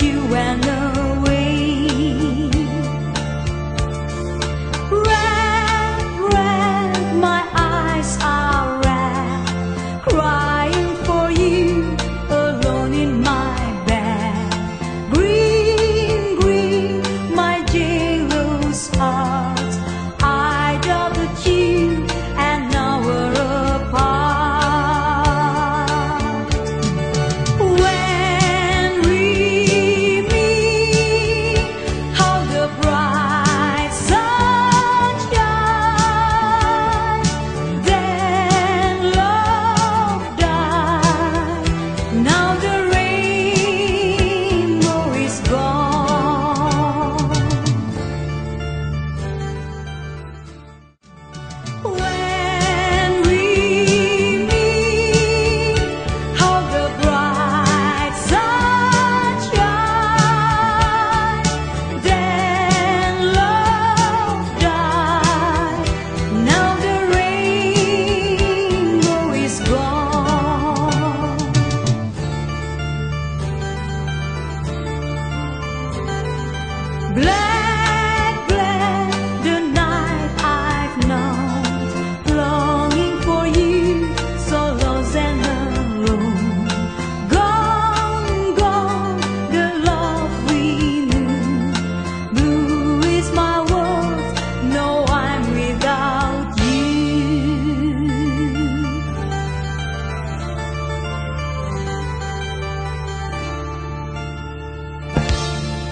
you and know Black